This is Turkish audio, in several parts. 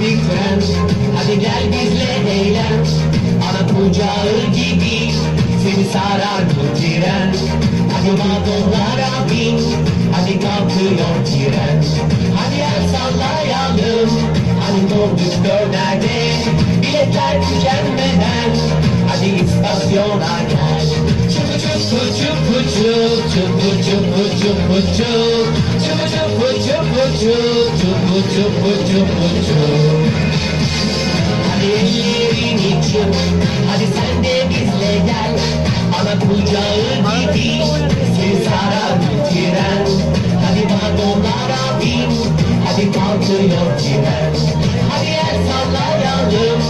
biter Hadi gel bizle eğlen. Ana kucağı gibi Seni sarar bu tren Hadi vagonlara bin. Hadi kalkıyor tren Hadi el sallayalım. Hani dolmuştur nerede Biletler tükenmeden. Hadi istasyona gel. Çıpı çıpı çıpı çıp Çıpı çıpı çıpı çıp Çıpı çıpı çıpı çıp Çupu çupu çup Hadi ellerin için Hadi sen de bizle gel Ana kucağı gibi Seni sarar bu tren Hadi vagonlara bin Hadi kalkıyor tren Hadi el sallayalım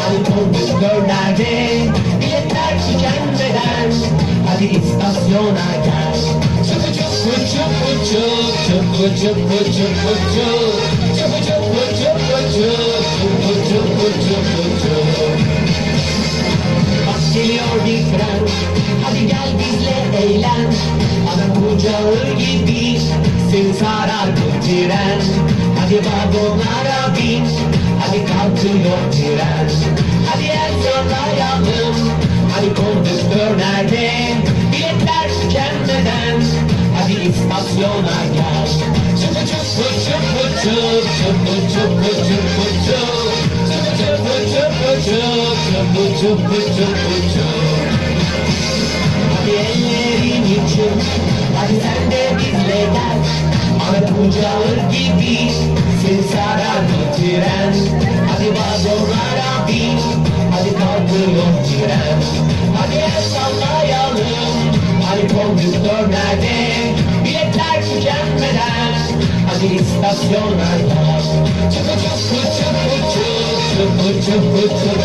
Hani konduktör nerede Biletler tükenmeden Hadi istasyona gel Çupu çupu çupu çup bıcı bıcı bıcı bıcı Bıcı bıcı bıcı bıcı geliyor bir tren Hadi gel bizle eğlen Ana kucağı gibi Seni sarar bu tren Hadi vagonlara bin Hadi kalkıyor tren Hadi el sana yandım Hadi istasyona gel Çıpı çıpı çıpı çıp Çıpı çıpı çıpı çıp Çıpı çıpı çıpı çıp Çıpı çıpı çıpı çıp Ellerini çıp Hadi sen de bizle gel Ana kucağır gibi Seni sarar bitiren Hadi vagonlara bin Hadi kalkıyor tren Hadi el sallayalım Hadi konduktör nerede? estacionar mucho, mucho, mucho,